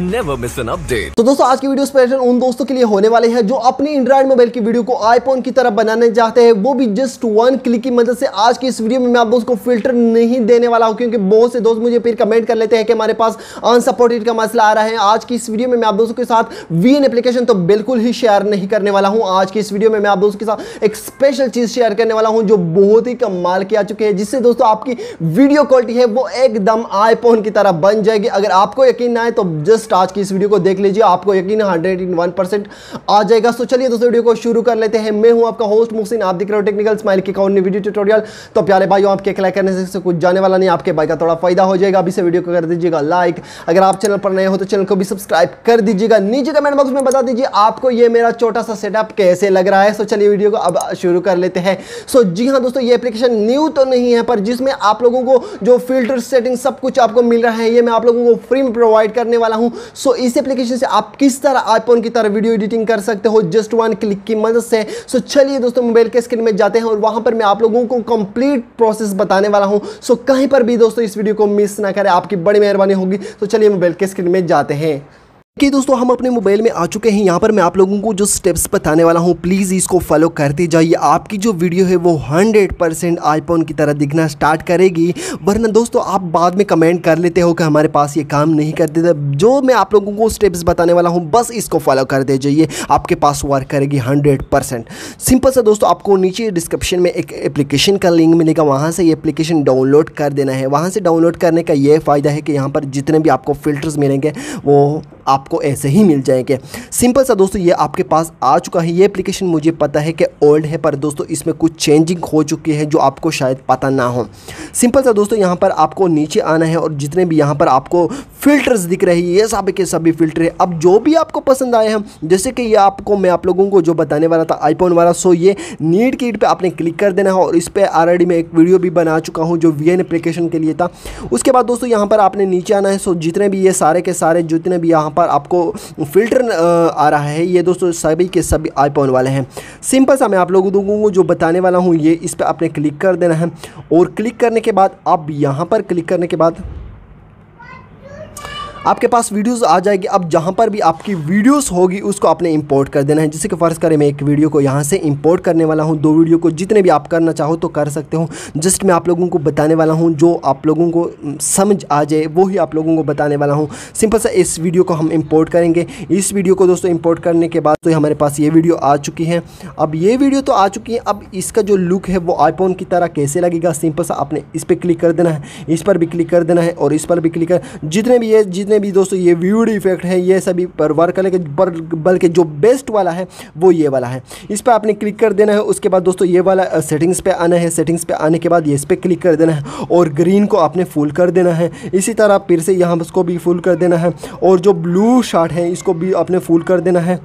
Never miss an update. तो दोस्तों, आज की वीडियो स्पेशल उन दोस्तों के लिए होने वाले हैं जो अपनी एंड्रॉइड मोबाइल की वीडियो को आईफोन की तरह बनाने चाहते हैं। वो भी जस्ट वन क्लिक की मदद से आज की इस वीडियो में मैं आप दोस्तों को फ़िल्टर नहीं देने वाला हूँ, क्योंकि बहुत से दोस्त मुझे फिर कमेंट कर लेते हैं कि हमारे पास अनसपोर्टेड का मसला आ रहा है। आज की इस वीडियो में मैं आप दोस्तों के साथ वी एप्लीकेशन तो बिल्कुल ही शेयर नहीं करने वाला हूँ। आज की इस वीडियो में मैं आप दोस्तों के साथ एक स्पेशल चीज़ शेयर करने वाला हूँ, जो बहुत ही कमाल की आ चुकी है, जिससे दोस्तों आपकी वीडियो क्वालिटी है वो एकदम आईफोन की तरह बन जाएगी। अगर आपको यकीन ना है तो जस्ट आज की इस वीडियो को देख लीजिए, आपको यकीन हंड्रेड इन वन परसेंट आ जाएगा। सो चलिए दोस्तों, वीडियो को शुरू कर लेते हैं। मैं हूँ आपका होस्ट मुहसिन। आप दिख रहे हो टेक्निकल स्माइल के अकाउंट वीडियो ट्यूटोरियल तो प्यारे भाइयों, आपके लाइक करने से कुछ जाने वाला नहीं, आपके भाई का थोड़ा फ़ायदा हो जाएगा। अभी से वीडियो को कर दीजिएगा लाइक अगर आप चैनल पर नए हो तो चैनल को भी सब्सक्राइब कर दीजिएगा। नीचे कमेंट बॉक्स में बता दीजिए, आपको ये मेरा छोटा सा सेटअप कैसे लग रहा है। सो चलिए वीडियो को अब शुरू कर लेते हैं। सो जी हाँ दोस्तों, ये एप्लीकेशन न्यू तो नहीं है, पर जिसमें आप लोगों को जो फ़िल्टर सेटिंग सब कुछ आपको मिल रहा है, ये मैं आप लोगों को फ्री में प्रोवाइड करने वाला हूँ। सो इस एप्लीकेशन से आप किस तरह आईफोन की तरह वीडियो एडिटिंग कर सकते हो? जस्ट वन क्लिक की मदद से। सो चलिए दोस्तों मोबाइल के स्क्रीन में जाते हैं और वहाँ पर मैं आप लोगों को कंप्लीट प्रोसेस बताने वाला हूँ। सो कहीं पर भी दोस्तों इस वीडियो को मिस ना करें। आपकी बड़ी मेहरबानी होगी। तो चलिए मोबाइल के स्क्रीन में जाते हैं। कि दोस्तों, हम अपने मोबाइल में आ चुके हैं। यहाँ पर मैं आप लोगों को जो स्टेप्स बताने वाला हूँ प्लीज़ इसको फॉलो करते जाइए। आपकी जो वीडियो है, वो 100 परसेंट आईफोन की तरह दिखना स्टार्ट करेगी। वरना दोस्तों, आप बाद में कमेंट कर लेते हो कि हमारे पास ये काम नहीं करते थे। जो मैं आप लोगों को स्टेप्स बताने वाला हूँ, बस इसको फॉलो करते जाइए। आपके पास वर्क करेगी हंड्रेड सिंपल सा दोस्तों, आपको नीचे डिस्क्रिप्शन में एक एप्लीकेशन का लिंक मिलेगा। वहाँ से ये एप्लीकेशन डाउनलोड कर देना है। वहाँ से डाउनलोड करने का ये फ़ायदा है कि यहाँ पर जितने भी आपको फिल्टर्स मिलेंगे, वो आपको ऐसे ही मिल जाएँगे। सिंपल सा दोस्तों, ये आपके पास आ चुका है। ये एप्लीकेशन मुझे पता है कि ओल्ड है, पर दोस्तों, इसमें कुछ चेंजिंग हो चुकी है जो आपको शायद पता ना हो। सिंपल सा दोस्तों, यहाँ पर आपको नीचे आना है और जितने भी यहाँ पर आपको फिल्टर्स दिख रहे हैं, ये सभी के सभी फ़िल्टर। है अब जो भी आपको पसंद आए हैं, जैसे कि ये आपको मैं आप लोगों को जो बताने वाला था आईफोन वाला सो ये नीड किट पर आपने क्लिक कर देना है और इस पर ऑलरेडी मैं एक वीडियो भी बना चुका हूँ जो वीएन एप्लीकेशन के लिए था। उसके बाद दोस्तों, यहाँ पर आपने नीचे आना है सो जितने भी ये सारे के सारे, जितने भी यहाँ पर आपको फ़िल्टर आ रहा है, ये दोस्तों सभी के सभी आईफोन वाले हैं। सिंपल सा मैं आप लोगों को जो बताने वाला हूँ, ये इस पर आपने क्लिक कर देना है। और क्लिक करने के बाद आप यहाँ पर क्लिक करने के बाद आपके पास वीडियोस आ जाएगी। अब जहाँ पर भी आपकी वीडियोस होगी, उसको आपने इंपोर्ट कर देना है। जैसे कि फ़र्ज़ करें मैं एक वीडियो को यहाँ से इंपोर्ट करने वाला हूँ। दो वीडियो को जितने भी आप करना चाहो तो कर सकते हो। जस्ट मैं आप लोगों को बताने वाला हूँ, जो आप लोगों को समझ आ जाए, वो ही आप लोगों को बताने वाला हूँ। सिंपल सा इस वीडियो को हम इम्पोर्ट करेंगे। इस वीडियो को दोस्तों इम्पोर्ट करने के बाद तो हमारे पास ये वीडियो आ चुकी है। अब ये वीडियो तो आ चुकी है। अब इसका जो लुक है, वो आईफोन की तरह कैसे लगेगा? सिंपल सा आपने इस पर क्लिक कर देना है। इस पर भी क्लिक कर देना है और इस पर भी क्लिक कर। जितने भी ये, जितने भी दोस्तों ये व्यूड इफ़ेक्ट है, ये सभी पर वर्क करेंगे बल्कि जो बेस्ट वाला है, वो ये वाला है। इस पर आपने क्लिक कर देना है, उसके बाद दोस्तों ये वाला सेटिंग्स पे आना है। सेटिंग्स पे आने के बाद ये इस पर क्लिक कर देना है और ग्रीन को आपने फुल कर देना है। इसी तरह फिर से यहाँ उसको भी फुल कर देना है और जो ब्लू शार्ट है, इसको भी आपने फुल कर देना है।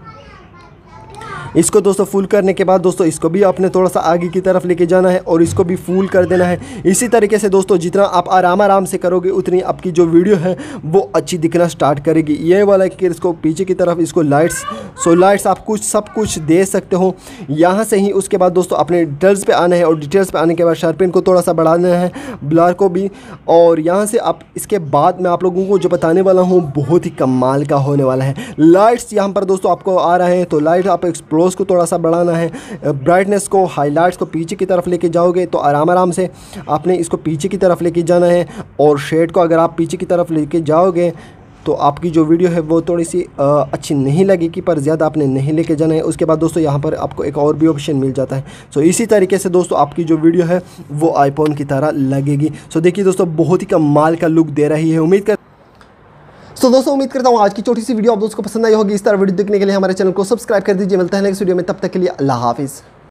इसको दोस्तों फुल करने के बाद दोस्तों इसको भी आपने थोड़ा सा आगे की तरफ़ लेके जाना है और इसको भी फुल कर देना है। इसी तरीके से दोस्तों जितना आप आराम आराम से करोगे, उतनी आपकी जो वीडियो है, वो अच्छी दिखना स्टार्ट करेगी। ये वाला कि इसको पीछे की तरफ़ इसको लाइट्स, सो लाइट्स आप कुछ, सब कुछ दे सकते हो। यहाँ से ही उसके बाद दोस्तों अपने डिटेल्स पर आना है और डिटेल्स पर आने के बाद शार्पिन को थोड़ा सा बढ़ाना है, ब्लर को भी। और यहाँ से आप, इसके बाद मैं आप लोगों को जो बताने वाला हूँ, बहुत ही कमाल का होने वाला है। लाइट्स यहाँ पर दोस्तों आपको आ रहे हैं तो लाइट आप एक्सप्लोर को थोड़ा सा बढ़ाना है। ब्राइटनेस को हाईलाइट्स को पीछे की तरफ़ लेके जाओगे तो आराम आराम से आपने इसको पीछे की तरफ़ लेके जाना है और शेड को अगर आप पीछे की तरफ़ लेके जाओगे तो आपकी जो वीडियो है वो थोड़ी सी आ, अच्छी नहीं लगेगी पर ज़्यादा आपने नहीं लेके जाना है। उसके बाद दोस्तों यहाँ पर आपको एक और भी ऑप्शन मिल जाता है। सो इसी तरीके से दोस्तों आपकी जो वीडियो है वो आईफोन की तरह लगेगी। सो देखिए दोस्तों बहुत ही कमाल का लुक दे रही है। उम्मीद कर सो दोस्तों, उम्मीद करता हूँ आज की छोटी सी वीडियो आप दोस्तों को पसंद आई होगी। इस तरह वीडियो देखने के लिए हमारे चैनल को सब्सक्राइब कर दीजिए। मिलता है नेक्स्ट वीडियो में। तब तक के लिए अल्लाह हाफिज़।